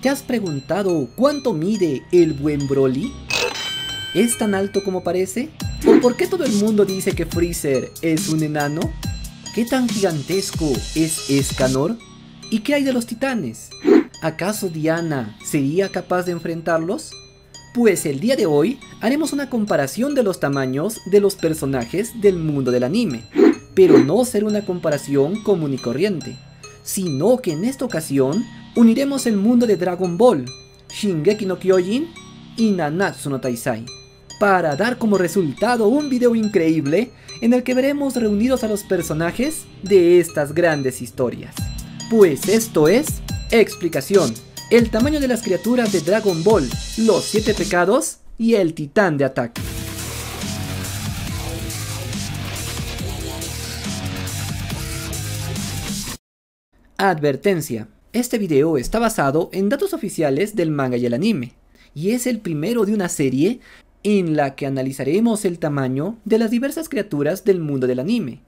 ¿Te has preguntado cuánto mide el buen Broly? ¿Es tan alto como parece? ¿O por qué todo el mundo dice que Freezer es un enano? ¿Qué tan gigantesco es Escanor? ¿Y qué hay de los titanes? ¿Acaso Diana sería capaz de enfrentarlos? Pues el día de hoy haremos una comparación de los tamaños de los personajes del mundo del anime, pero no será una comparación común y corriente, sino que en esta ocasión uniremos el mundo de Dragon Ball, Shingeki no Kyojin y Nanatsu no Taisai, para dar como resultado un video increíble en el que veremos reunidos a los personajes de estas grandes historias. Pues esto es explicación, el tamaño de las criaturas de Dragon Ball, los 7 pecados y el titán de ataque. Advertencia. Este video está basado en datos oficiales del manga y el anime, y es el primero de una serie en la que analizaremos el tamaño de las diversas criaturas del mundo del anime.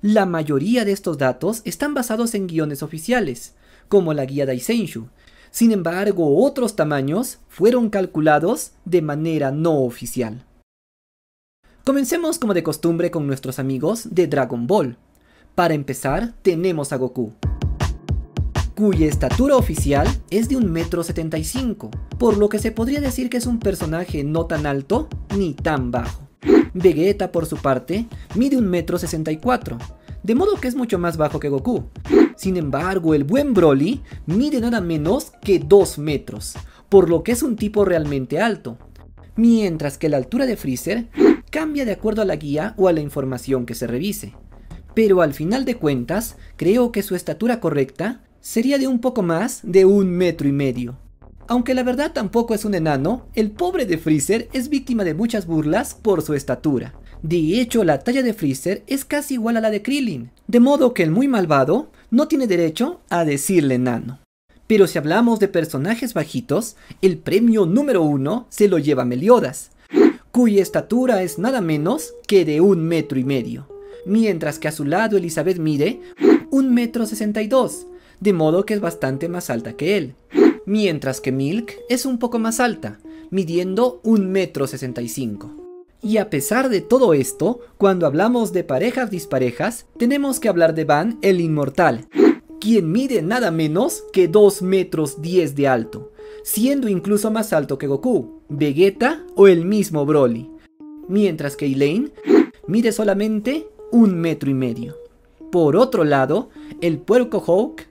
La mayoría de estos datos están basados en guiones oficiales, como la guía Daisenshu. Sin embargo, otros tamaños fueron calculados de manera no oficial. Comencemos como de costumbre con nuestros amigos de Dragon Ball. Para empezar, tenemos a Goku cuya estatura oficial es de 1,75 m, por lo que se podría decir que es un personaje no tan alto ni tan bajo. Vegeta, por su parte, mide 1,64 m, de modo que es mucho más bajo que Goku. Sin embargo, el buen Broly mide nada menos que 2 metros, por lo que es un tipo realmente alto. Mientras que la altura de Freezer cambia de acuerdo a la guía o a la información que se revise. Pero al final de cuentas, creo que su estatura correcta sería de un poco más de un metro y medio. Aunque la verdad tampoco es un enano, el pobre de Freezer es víctima de muchas burlas por su estatura. De hecho, la talla de Freezer es casi igual a la de Krillin, de modo que el muy malvado no tiene derecho a decirle enano. Pero si hablamos de personajes bajitos, el premio número uno se lo lleva Meliodas, cuya estatura es nada menos que de un metro y medio, mientras que a su lado Elizabeth mide un metro sesenta y dos, de modo que es bastante más alta que él. Mientras que Milk es un poco más alta, midiendo un metro sesenta y cinco. Y a pesar de todo esto, cuando hablamos de parejas disparejas, tenemos que hablar de Van el Inmortal, quien mide nada menos que 2 metros 10 de alto, siendo incluso más alto que Goku, Vegeta o el mismo Broly, mientras que Elaine mide solamente un metro y medio. Por otro lado, el puerco Hawk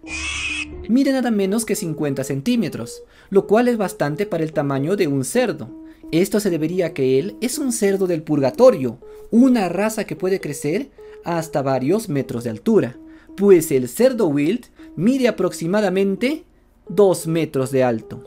mide nada menos que 50 centímetros, lo cual es bastante para el tamaño de un cerdo. Esto se debería a que él es un cerdo del purgatorio, una raza que puede crecer hasta varios metros de altura, pues el cerdo wild mide aproximadamente 2 metros de alto.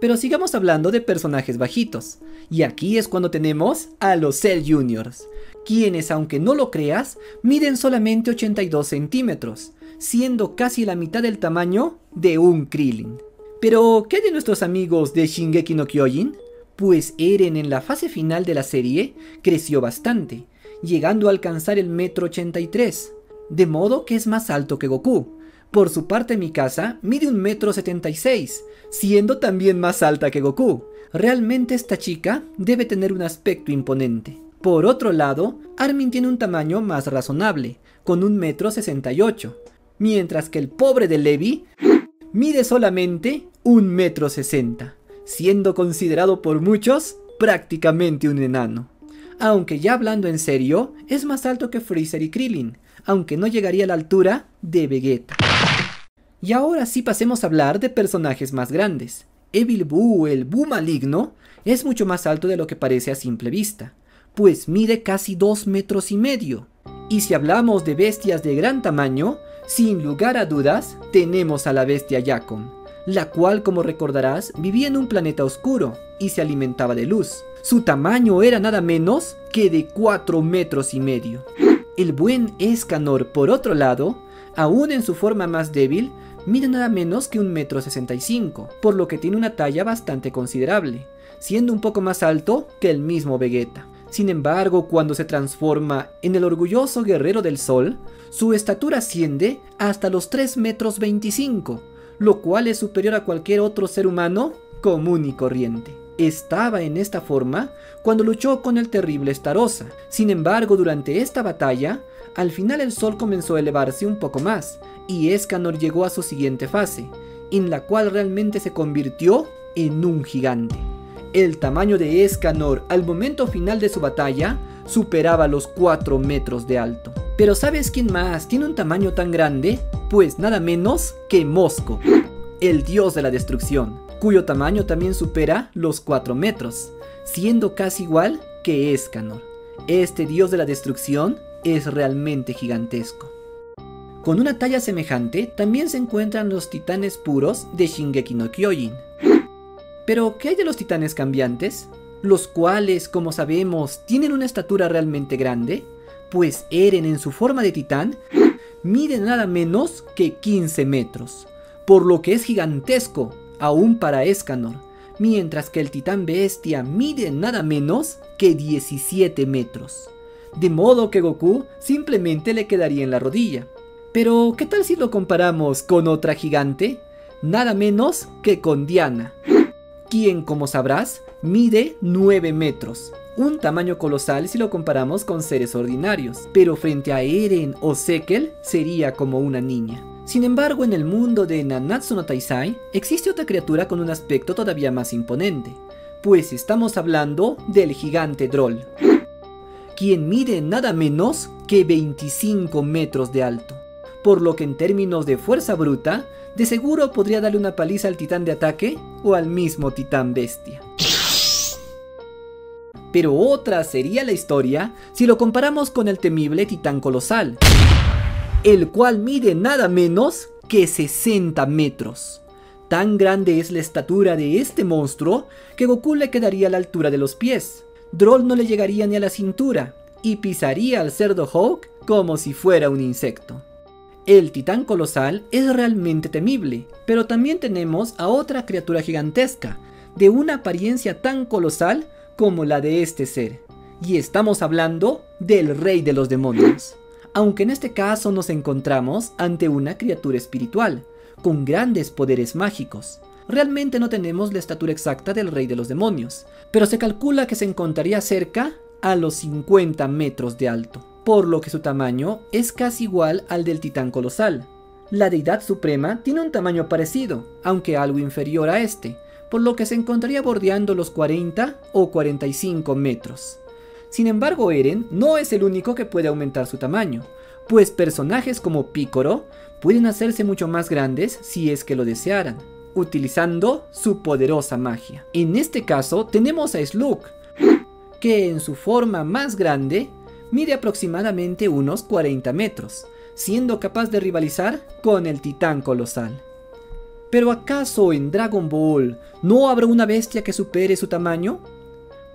Pero sigamos hablando de personajes bajitos, y aquí es cuando tenemos a los Cell Juniors, quienes aunque no lo creas, miden solamente 82 centímetros, siendo casi la mitad del tamaño de un Krillin. Pero, ¿qué de nuestros amigos de Shingeki no Kyojin? Pues Eren en la fase final de la serie creció bastante, llegando a alcanzar el metro 83, de modo que es más alto que Goku. Por su parte Mikasa mide un metro 76, siendo también más alta que Goku. Realmente esta chica debe tener un aspecto imponente. Por otro lado, Armin tiene un tamaño más razonable, con un metro 68, mientras que el pobre de Levi mide solamente un metro 60, siendo considerado por muchos prácticamente un enano. Aunque ya hablando en serio, es más alto que Freezer y Krillin, aunque no llegaría a la altura de Vegeta. Y ahora sí pasemos a hablar de personajes más grandes. Evil Boo, el Boo maligno, es mucho más alto de lo que parece a simple vista pues mide casi 2 metros y medio. Y si hablamos de bestias de gran tamaño, sin lugar a dudas, tenemos a la bestia Yacon, la cual como recordarás vivía en un planeta oscuro y se alimentaba de luz. Su tamaño era nada menos que de 4 metros y medio. El buen Escanor, por otro lado, aún en su forma más débil, mide nada menos que un metro 65, por lo que tiene una talla bastante considerable, siendo un poco más alto que el mismo Vegeta. Sin embargo, cuando se transforma en el orgulloso guerrero del sol, su estatura asciende hasta los 3 metros 25, lo cual es superior a cualquier otro ser humano común y corriente. Estaba en esta forma cuando luchó con el terrible Starosa. Sin embargo, durante esta batalla, al final el sol comenzó a elevarse un poco más, y Escanor llegó a su siguiente fase, en la cual realmente se convirtió en un gigante. El tamaño de Escanor al momento final de su batalla superaba los 4 metros de alto. Pero ¿sabes quién más tiene un tamaño tan grande? Pues nada menos que Mosco, el dios de la destrucción, cuyo tamaño también supera los 4 metros, siendo casi igual que Escanor. Este dios de la destrucción es realmente gigantesco. Con una talla semejante también se encuentran los titanes puros de Shingeki no Kyojin. Pero, ¿qué hay de los titanes cambiantes? Los cuales, como sabemos, tienen una estatura realmente grande, pues Eren en su forma de titán mide nada menos que 15 metros, por lo que es gigantesco, aún para Escanor, mientras que el titán bestia mide nada menos que 17 metros. De modo que Goku simplemente le quedaría en la rodilla. Pero, ¿qué tal si lo comparamos con otra gigante? Nada menos que con Diana, quien, como sabrás, mide 9 metros. Un tamaño colosal si lo comparamos con seres ordinarios, pero frente a Eren o Sekel sería como una niña. Sin embargo, en el mundo de Nanatsu no Taisai existe otra criatura con un aspecto todavía más imponente, pues estamos hablando del gigante Droll, quien mide nada menos que 25 metros de alto por lo que en términos de fuerza bruta, de seguro podría darle una paliza al titán de ataque o al mismo titán bestia. Pero otra sería la historia si lo comparamos con el temible titán colosal, el cual mide nada menos que 60 metros. Tan grande es la estatura de este monstruo que Goku le quedaría a la altura de los pies. Droll no le llegaría ni a la cintura y pisaría al cerdo Hawk como si fuera un insecto. El titán colosal es realmente temible, pero también tenemos a otra criatura gigantesca, de una apariencia tan colosal como la de este ser. Y estamos hablando del rey de los demonios. Aunque en este caso nos encontramos ante una criatura espiritual, con grandes poderes mágicos. Realmente no tenemos la estatura exacta del rey de los demonios, pero se calcula que se encontraría cerca a los 50 metros de alto por lo que su tamaño es casi igual al del titán colosal. La deidad suprema tiene un tamaño parecido, aunque algo inferior a este, por lo que se encontraría bordeando los 40 o 45 metros. Sin embargo, Eren no es el único que puede aumentar su tamaño, pues personajes como Picoro pueden hacerse mucho más grandes si es que lo desearan, utilizando su poderosa magia. En este caso tenemos a Slug, que en su forma más grande mide aproximadamente unos 40 metros, siendo capaz de rivalizar con el titán colosal. ¿Pero acaso en Dragon Ball no habrá una bestia que supere su tamaño?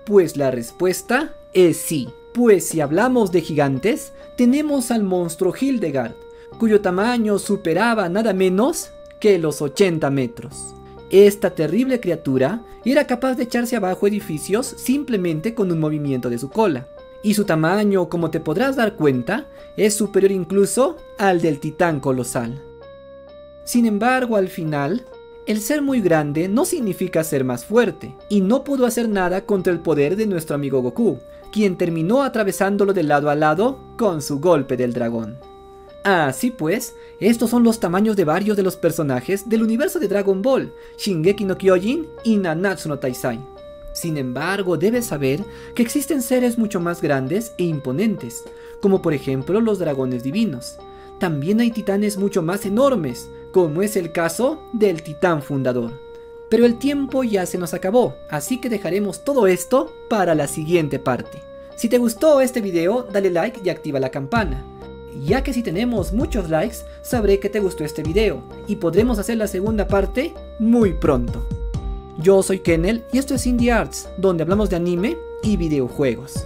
Pues la respuesta es sí, pues si hablamos de gigantes, tenemos al monstruo Hildegard, cuyo tamaño superaba nada menos que los 80 metros. Esta terrible criatura era capaz de echarse abajo edificios simplemente con un movimiento de su cola y su tamaño, como te podrás dar cuenta, es superior incluso al del titán colosal. Sin embargo, al final, el ser muy grande no significa ser más fuerte, y no pudo hacer nada contra el poder de nuestro amigo Goku, quien terminó atravesándolo de lado a lado con su golpe del dragón. Así pues, estos son los tamaños de varios de los personajes del universo de Dragon Ball, Shingeki no Kyojin y Nanatsu no Taisai. Sin embargo, debes saber que existen seres mucho más grandes e imponentes, como por ejemplo los dragones divinos. También hay titanes mucho más enormes, como es el caso del titán fundador. Pero el tiempo ya se nos acabó, así que dejaremos todo esto para la siguiente parte. Si te gustó este video, dale like y activa la campana. Ya que si tenemos muchos likes, sabré que te gustó este video, y podremos hacer la segunda parte muy pronto. Yo soy Kennel y esto es Indie Arts, donde hablamos de anime y videojuegos.